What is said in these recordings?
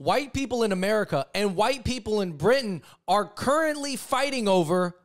white people in America and white people in Britain are currently fighting over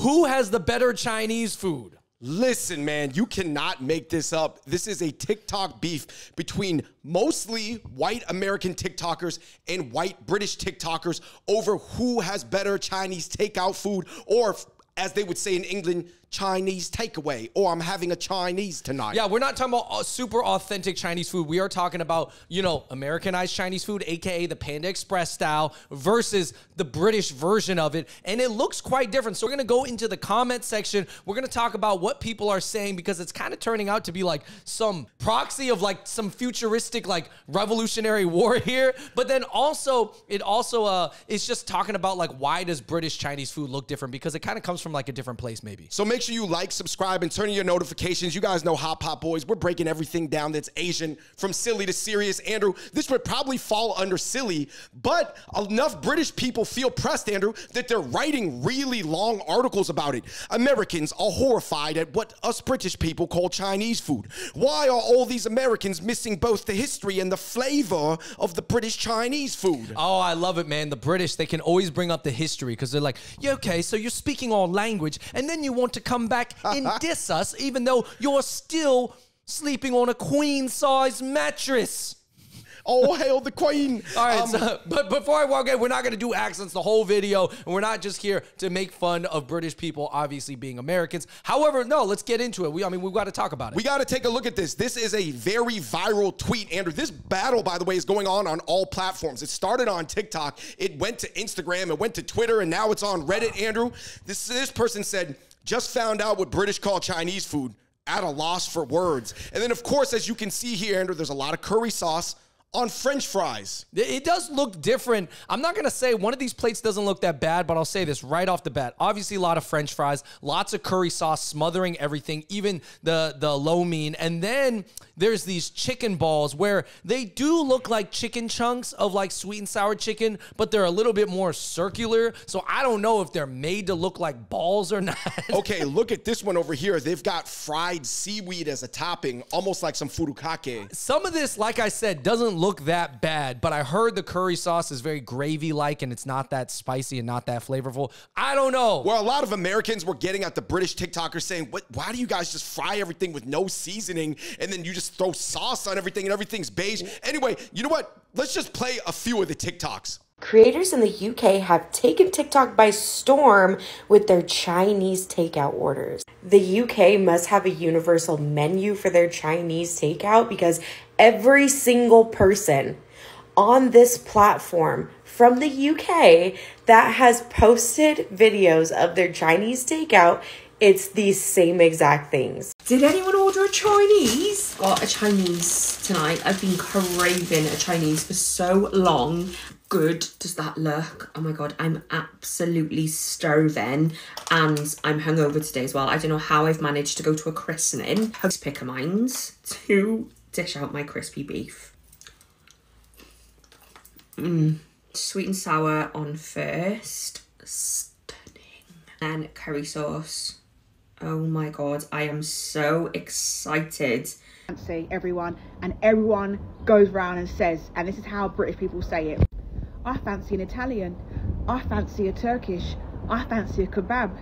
who has the better Chinese food. Listen, man, you cannot make this up. This is a TikTok beef between mostly white American TikTokers and white British TikTokers over who has better Chinese takeout food, or as they would say in England, Chinese takeaway, or I'm having a Chinese tonight. Yeah, we're not talking about uh, super authentic Chinese food. We are talking about, you know, Americanized Chinese food, aka the Panda Express style, versus the British version of it. And it looks quite different. So we're gonna go into the comment section. We're gonna talk about what people are saying because it's kind of turning out to be like some proxy of like some futuristic, like revolutionary war here. But then also, it also uh is just talking about like why does British Chinese food look different? Because it kind of comes from like a different place, maybe. So make sure you like, subscribe, and turn on your notifications. You guys know Hot Pot Boys. We're breaking everything down that's Asian, from silly to serious. Andrew, this would probably fall under silly, but enough British people feel pressed, Andrew, that they're writing really long articles about it. Americans are horrified at what us British people call Chinese food. Why are all these Americans missing both the history and the flavor of the British Chinese food? Oh, I love it, man. The British, they can always bring up the history because they're like, yeah, okay, so you're speaking our language, and then you want to come back and diss us, even though you're still sleeping on a queen size mattress. Oh, hail the queen. All right, Um, so, but before I walk in, we're not going to do accents the whole video, and we're not just here to make fun of British people, obviously being Americans. However, no, let's get into it. We, I mean, we've got to talk about it. We got to take a look at this. This is a very viral tweet, Andrew. This battle, by the way, is going on on all platforms. It started on TikTok, it went to Instagram, it went to Twitter, and now it's on Reddit, Andrew. This, this person said, just found out what British call Chinese food. At a loss for words. And then, of course, as you can see here, Andrew, there's a lot of curry sauce on French fries. It does look different. I'm not going to say one of these plates doesn't look that bad, but I'll say this right off the bat. Obviously, a lot of french fries, lots of curry sauce smothering everything, even the, the lo mein. And then there's these chicken balls where they do look like chicken chunks of like sweet and sour chicken, but they're a little bit more circular. So I don't know if they're made to look like balls or not. Okay, look at this one over here. They've got fried seaweed as a topping, almost like some furikake. Some of this, like I said, doesn't look that bad, but I heard the curry sauce is very gravy like and it's not that spicy and not that flavorful. I don't know. Where a lot of Americans were getting at the British TikTokers saying, "What? Why do you guys just fry everything with no seasoning and then you just throw sauce on everything and everything's beige?" Anyway, you know what? Let's just play a few of the TikToks. Creators in the UK have taken TikTok by storm with their Chinese takeout orders. The UK must have a universal menu for their Chinese takeout because every single person on this platform from the UK that has posted videos of their Chinese takeout, it's these same exact things. Did anyone order a Chinese? Got a Chinese tonight. I've been craving a Chinese for so long. Good does that look? Oh my god, I'm absolutely starving and I'm hungover today as well. I don't know how I've managed to go to a christening. Host pick a minds to dish out my crispy beef. Mmm. Sweet and sour on first. Stunning. And curry sauce. Oh my god, I am so excited. everyone, and everyone goes round and says, and this is how British people say it I fancy an Italian, I fancy a Turkish, I fancy a kebab,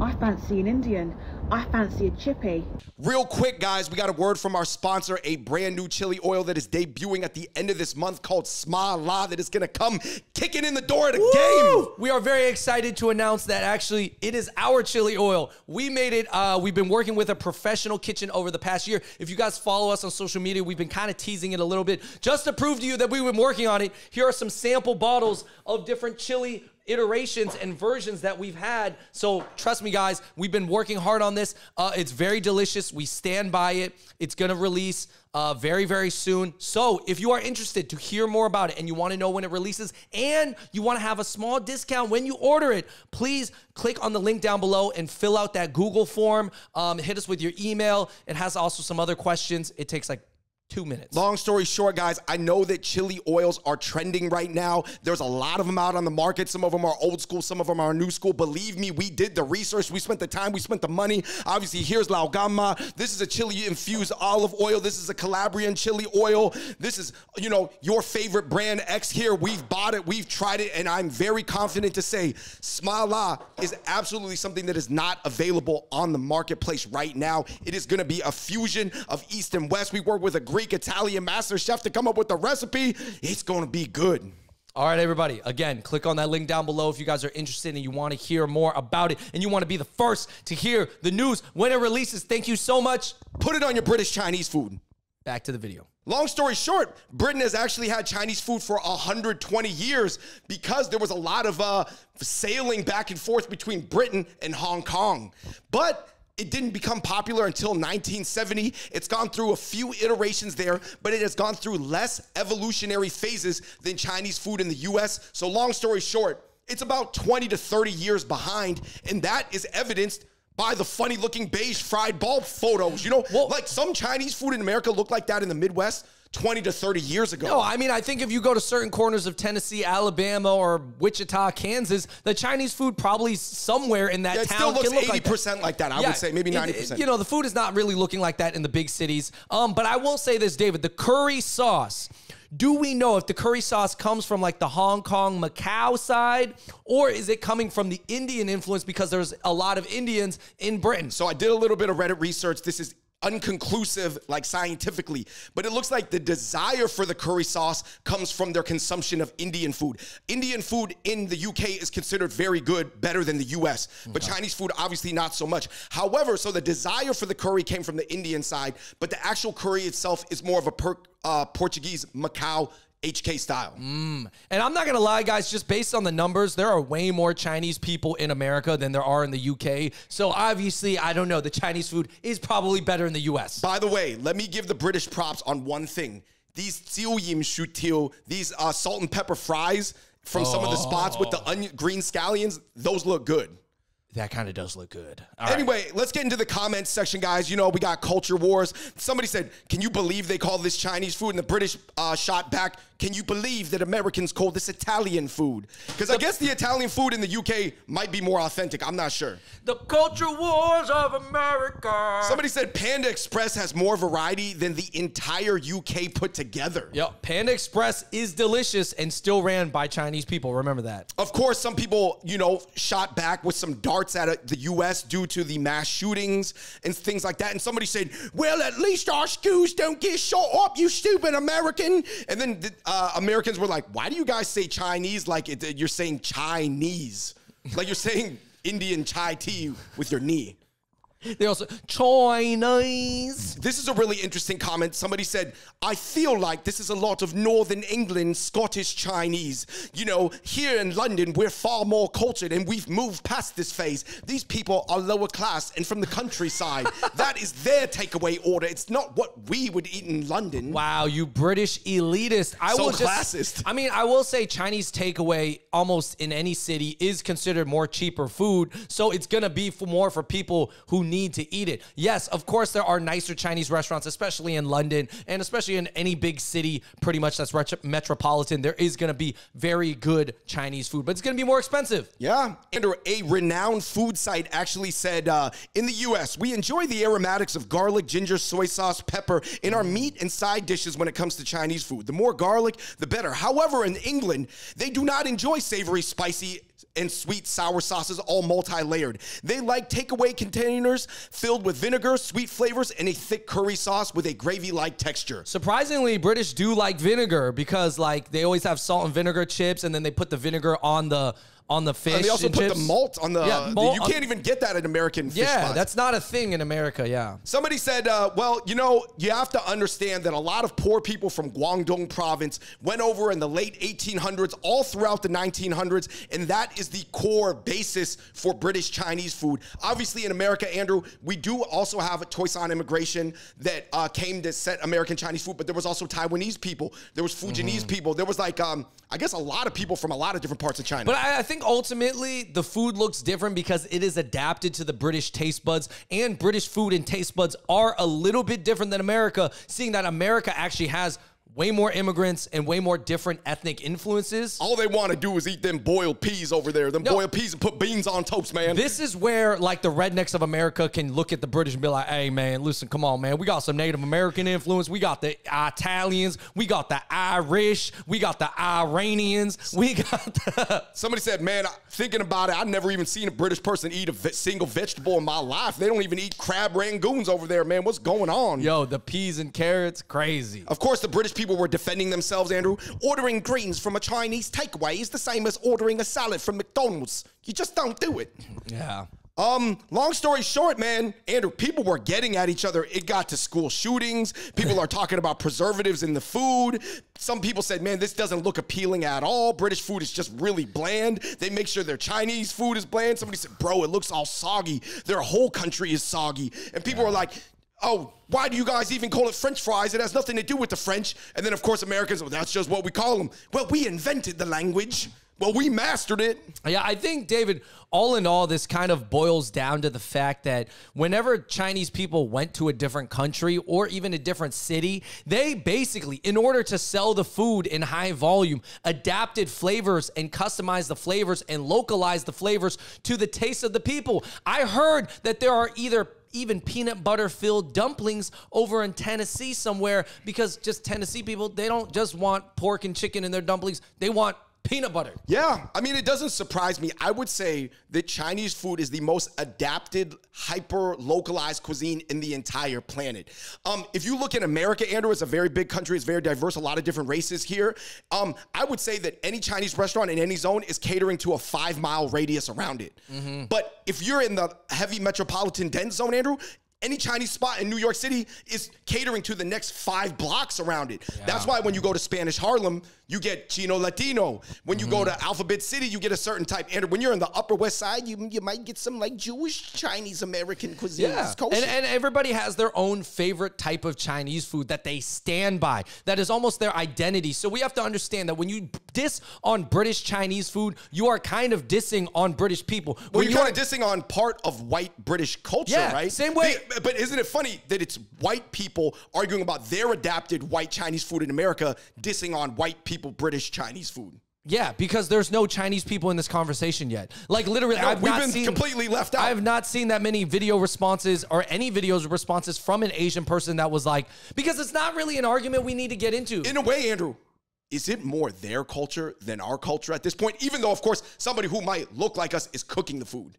I fancy an Indian, I fancy a chippy. Real quick, guys, we got a word from our sponsor, a brand new chili oil that is debuting at the end of this month called Smala that is gonna come kicking in the door of the game. We are very excited to announce that actually it is our chili oil. We made it. Uh, we've been working with a professional kitchen over the past year. If you guys follow us on social media, we've been kind of teasing it a little bit just to prove to you that we've been working on it. Here are some sample bottles of different chili iterations and versions that we've had. So trust me, guys, we've been working hard on this. Uh, it's very delicious. We stand by it. It's gonna release uh, very, very soon. So if you are interested to hear more about it and you want to know when it releases and you want to have a small discount when you order it, please click on the link down below and fill out that Google form. Um, hit us with your email. It has also some other questions. It takes like two minutes. Long story short, guys, I know that chili oils are trending right now. There's a lot of them out on the market. Some of them are old school, some of them are new school. Believe me, we did the research, we spent the time, we spent the money. Obviously, here's Lao Gan Ma. This is a chili infused olive oil. This is a Calabrian chili oil. This is, you know, your favorite brand X here. We've bought it, we've tried it, and I'm very confident to say Smala is absolutely something that is not available on the marketplace right now. It is going to be a fusion of East and West. We work with a Greek Italian master chef to come up with the recipe. It's going to be good. All right, everybody. Again, click on that link down below if you guys are interested and you want to hear more about it and you want to be the first to hear the news when it releases. Thank you so much. Put it on your British Chinese food. Back to the video. Long story short, Britain has actually had Chinese food for 120 years because there was a lot of uh, sailing back and forth between Britain and Hong Kong. But it didn't become popular until 1970. It's gone through a few iterations there, but it has gone through less evolutionary phases than Chinese food in the US. So, long story short, it's about 20 to 30 years behind, and that is evidenced by the funny looking beige fried bulb photos. You know, Well- like some Chinese food in America looked like that in the Midwest 20 to 30 years ago. No, I mean, I think if you go to certain corners of Tennessee, Alabama, or Wichita, Kansas, the Chinese food probably somewhere in that Yeah, it town still looks can look 80% like that. I Yeah, would say maybe 90%. it- you know, the food is not really looking like that in the big cities. Um, but I will say this, David, the curry sauce. Do we know if the curry sauce comes from like the Hong Kong, Macau side, or is it coming from the Indian influence because there's a lot of Indians in Britain? So I did a little bit of Reddit research. This is unconclusive, like scientifically, but it looks like the desire for the curry sauce comes from their consumption of Indian food. Indian food in the UK is considered very good, better than the US, but Chinese food, obviously, not so much. However, so the desire for the curry came from the Indian side, but the actual curry itself is more of a per, uh, Portuguese Macau HK style. And I'm not gonna lie, guys, just based on the numbers, there are way more Chinese people in America than there are in the UK. So obviously, I don't know. The Chinese food is probably better in the US. By the way, let me give the British props on one thing. These xiu yim shu tiu, these uh, salt and pepper fries from some of the spots with the onion, green scallions, those look good. That kind of does look good. All right. Anyway, let's get into the comments section, guys. You know, we got culture wars. Somebody said, Can you believe they call this Chinese food? And the British uh, shot back, Can you believe that Americans call this Italian food? Because I guess the Italian food in the UK might be more authentic. I'm not sure. The culture wars of America. Somebody said Panda Express has more variety than the entire UK put together. Yep, Panda Express is delicious and still ran by Chinese people. Remember that. Of course, some people, you know, shot back with some darts at uh, the U.S. due to the mass shootings and things like that. And somebody said, "Well, at least our schools don't get shot up, you stupid American." And then the, uh, Americans were like, "Why do you guys say Chinese like it, you're saying Chinese, like you're saying Indian chai tea with your knee?" They also Chinese. This is a really interesting comment. Somebody said, I feel like this is a lot of Northern England Scottish Chinese. You know, here in London, we're far more cultured and we've moved past this phase. These people are lower class and from the countryside. that is their takeaway order. It's not what we would eat in London. Wow, you British elitist. I So will just, classist. I mean, I will say Chinese takeaway almost in any city is considered more cheaper food. So it's going to be for more for people who need to eat it. Yes, of course, there are nicer Chinese restaurants, especially in London and especially in any big city, pretty much that's metropolitan. There is going to be very good Chinese food, but it's going to be more expensive. Yeah. And a renowned food site actually said uh, in the US, we enjoy the aromatics of garlic, ginger, soy sauce, pepper in our meat and side dishes when it comes to Chinese food. The more garlic, the better. However, in England, they do not enjoy savory, spicy, and sweet sour sauces, all multi layered. They like takeaway containers filled with vinegar, sweet flavors, and a thick curry sauce with a gravy like texture. Surprisingly, British do like vinegar because like they always have salt and vinegar chips, and then they put the vinegar on the on the fish. And they also and put chips. the malt on the. Yeah, the- you can't even get that at American fish Yeah, that's not a thing in America. Yeah. Somebody said, uh, well, you know, you have to understand that a lot of poor people from Guangdong province went over in the late 1800s, all throughout the 1900s, and that is the core basis for British Chinese food. Obviously, in America, Andrew, we do also have a Toisan immigration that uh, came to set American Chinese food, but there was also Taiwanese people, there was Fujianese people, there was like um, I guess a lot of people from a lot of different parts of China. But I, I think ultimately the food looks different because it is adapted to the British taste buds, and British food and taste buds are a little bit different than America, seeing that America actually has way more immigrants and way more different ethnic influences. all they want to do is eat them boiled peas over there. Them No. boiled peas and put beans on toast, man. This is where like the rednecks of America can look at the British and be like, "Hey man, listen, come on man, we got some Native American influence. We got the Italians, we got the Irish, we got the Iranians, we got the Somebody said, man, thinking about it, I've never even seen a British person eat a ve- single vegetable in my life. They don't even eat crab rangoons over there, man. What's going on? yo the peas and carrots, crazy." Of course, the British people were defending themselves, Andrew. Ordering greens from a Chinese takeaway is the same as ordering a salad from McDonald's. You just don't do it. Yeah. Um, long story short, man, Andrew, people were getting at each other. It got to school shootings. People are talking about preservatives in the food. Some people said, man, this doesn't look appealing at all. British food is just really bland. They make sure their Chinese food is bland. Somebody said, bro, it looks all soggy. Their whole country is soggy. And people were like, oh, why do you guys even call it French fries? It has nothing to do with the French. And then, of course, Americans, well, that's just what we call them. Well, we invented the language. Well, we mastered it. Yeah, I think, David, all in all, this kind of boils down to the fact that whenever Chinese people went to a different country or even a different city, they basically, in order to sell the food in high volume, adapted flavors and customized the flavors and localized the flavors to the taste of the people. I heard that there are either even peanut butter filled dumplings over in Tennessee somewhere because just Tennessee people, they don't just want pork and chicken in their dumplings, they want peanut butter. Yeah, I mean, it doesn't surprise me. I would say that Chinese food is the most adapted, hyper localized cuisine in the entire planet. Um, if you look at America, Andrew, it's a very big country, it's very diverse, a lot of different races here. Um, I would say that any Chinese restaurant in any zone is catering to a five mile radius around it. But if you're in the heavy metropolitan dense zone, Andrew, any Chinese spot in New York City is catering to the next five blocks around it. That's why when you go to Spanish Harlem, you get Chino Latino. When you go Mm-hmm. to Alphabet City, you get a certain type. And when you're in the Upper West Side, you you might get some like Jewish Chinese American cuisine. Yeah, and, and everybody has their own favorite type of Chinese food that they stand by. That is almost their identity. So we have to understand that when you diss on British Chinese food, you are kind of dissing on British people. well, you're you kind of dissing on part of white British culture, Yeah, right? same way- The- but isn't it funny that it's white people arguing about their adapted white Chinese food in America, dissing on white people British Chinese food? Yeah, because there's no Chinese people in this conversation yet. Like literally, No, I've not been seen completely left out. I have not seen that many video responses or any videos responses from an Asian person that was like, because it's not really an argument we need to get into. in a way, Andrew, is it more their culture than our culture at this point? Even though, of course, somebody who might look like us is cooking the food.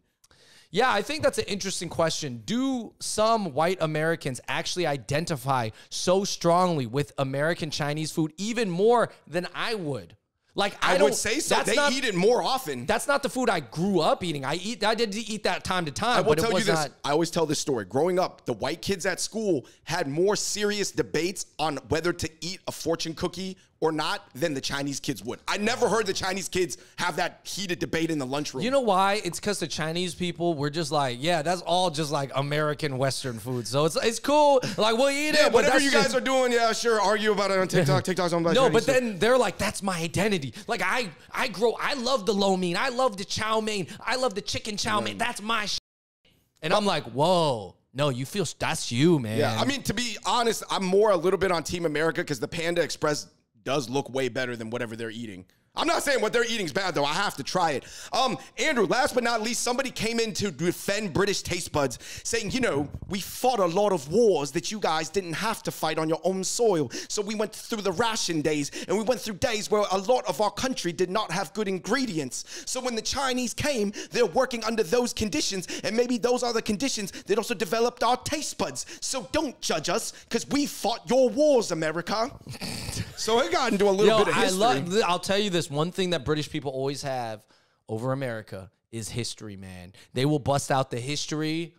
Yeah, I think that's an interesting question. Do some white Americans actually identify so strongly with American Chinese food even more than I would? Like I, I, don't would say so. They not, eat it more often. That's not the food I grew up eating. I eat. I did eat that time to time. I will tell you this. Not, I always tell this story. Growing up, the white kids at school had more serious debates on whether to eat a fortune cookie or not than the Chinese kids would. I never heard the Chinese kids have that heated debate in the lunchroom. You know why? It's because the Chinese people were just like, yeah, that's all just like American Western food. So it's it's cool. Like we'll eat yeah, it. but whatever you just- guys are doing, yeah, sure, argue about it on TikTok. TikTok's on No, but then they're like, that's my identity. Like I, I grow. I love the lo mein. I love the chow mein. I love the chicken chow mein. That's my. Sh-. And I'm like, whoa, no, you feel that's you, man. Yeah, I mean, to be honest, I'm more a little bit on Team America because the Panda Express does look way better than whatever they're eating. I'm not saying what they're eating is bad though. I have to try it. Um, Andrew, last but not least, somebody came in to defend British taste buds, saying, you know, we fought a lot of wars that you guys didn't have to fight on your own soil. So we went through the ration days, and we went through days where a lot of our country did not have good ingredients. So when the Chinese came, they're working under those conditions, and maybe those are the conditions that also developed our taste buds. So don't judge us, because we fought your wars, America. so it got into a little Yo, bit of I history. love. I'll tell you this: one thing that British people always have over America is history. Man, they will bust out the history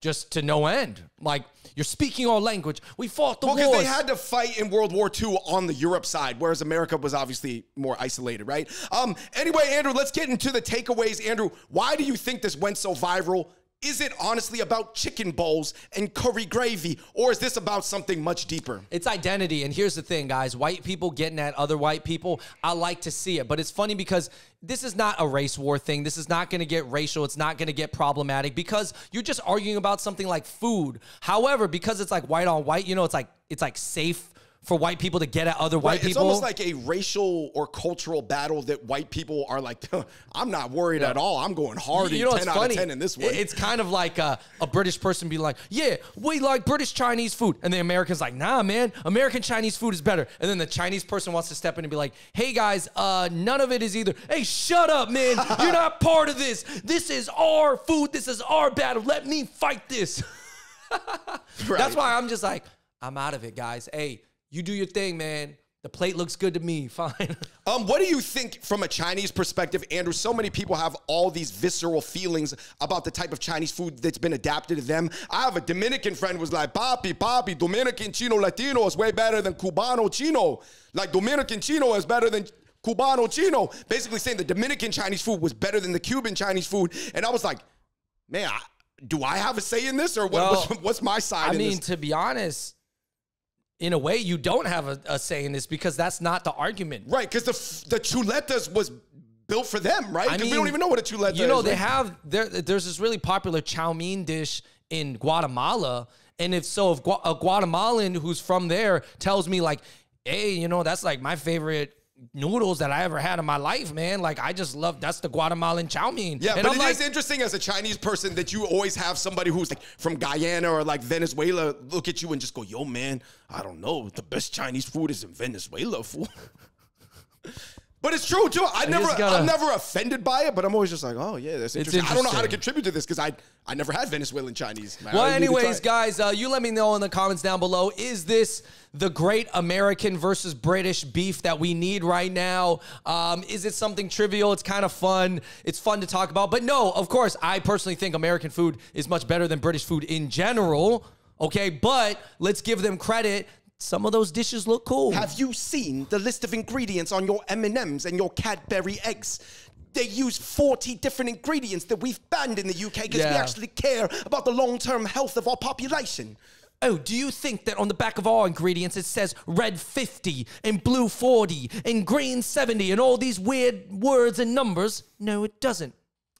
just to no end. Like you're speaking our language. We fought the Well, because they had to fight in World War II on the Europe side, whereas America was obviously more isolated, right? Um. Anyway, Andrew, let's get into the takeaways. Andrew, why do you think this went so viral? Is it honestly about chicken bowls and curry gravy, or is this about something much deeper? It's identity. And here's the thing, guys white people getting at other white people, I like to see it. But it's funny because this is not a race war thing. This is not going to get racial. It's not going to get problematic because you're just arguing about something like food. However, because it's like white on white, you know, it's like it's like safe for white people to get at other white Right, it's almost like a racial or cultural battle that white people are like, I'm not worried at all. I'm going hard you in know 10 out funny? of 10 in this one. It's kind of like a, a British person be like, "Yeah, we like British Chinese food," and the Americans like, "Nah, man, American Chinese food is better." And then the Chinese person wants to step in and be like, "Hey guys, uh, none of it is either. Hey, shut up, man! You're not part of this. This is our food. This is our battle. Let me fight this." That's why I'm just like, I'm out of it, guys. Hey, you do your thing, man. The plate looks good to me. Fine. Um, what do you think from a Chinese perspective, Andrew? So many people have all these visceral feelings about the type of Chinese food that's been adapted to them. I have a Dominican friend was like, "Papi, papi, Dominican Chino Latino is way better than Cubano Chino. Like Dominican Chino is better than." Cubano Chino, basically saying the Dominican Chinese food was better than the Cuban Chinese food, and I was like, "Man, I, do I have a say in this, or what, Well, what's, what's my side?" I mean, this? to be honest, in a way, you don't have a, a say in this because that's not the argument. right? Because the the chuletas was built for them, right? I 'Cause mean, we don't even know what a chuleta is. You know, is. they right? have there. There's this really popular chow mein dish in Guatemala, and if so, if Gua- a Guatemalan who's from there tells me like, "Hey, you know, that's like my favorite." Noodles that I ever had in my life, man. Like I just love that's the Guatemalan chow mein. Yeah, and but I'm it is like, interesting as a Chinese person that you always have somebody who's like from Guyana or like Venezuela look at you and just go, "Yo, man, I don't know. The best Chinese food is in Venezuela, fool." But it's true too. I never, just gotta- I'm never offended by it, but I'm always just like, oh yeah, that's It's interesting. I don't know how to contribute to this because I, I never had Venezuelan Chinese. I Well, need to try anyways, guys, uh, you let me know in the comments down below. Is this the great American versus British beef that we need right now? Um, is it something trivial? It's kind of fun. It's fun to talk about. But no, of course, I personally think American food is much better than British food in general. Okay, but let's give them credit. Some of those dishes look cool. Have you seen the list of ingredients on your M&Ms and your Cadbury eggs? They use 40 different ingredients that we've banned in the UK because we actually care about the long-term health of our population. Oh, do you think that on the back of our ingredients it says red 50 and blue 40 and green 70 and all these weird words and numbers? No, it doesn't.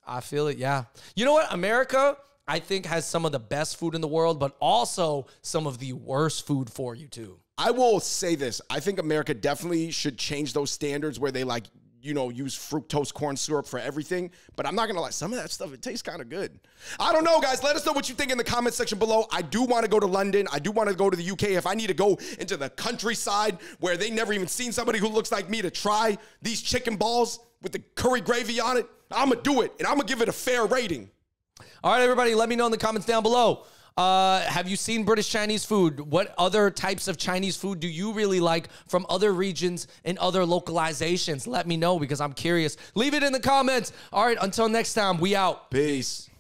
I feel it, yeah. You know what? America, I think, has some of the best food in the world, but also some of the worst food for you, too. I will say this. I think America definitely should change those standards where they like, you know, use fructose corn syrup for everything. But I'm not gonna lie, some of that stuff it tastes kind of good. I don't know, guys. Let us know what you think in the comment section below. I do want to go to London. I do want to go to the UK. If I need to go into the countryside where they never even seen somebody who looks like me to try these chicken balls with the curry gravy on it, I'm gonna do it, and I'm gonna give it a fair rating. All right, everybody, let me know in the comments down below. Uh, have you seen British Chinese food? What other types of Chinese food do you really like from other regions and other localizations? Let me know because I'm curious. Leave it in the comments. All right, until next time, we out. Peace.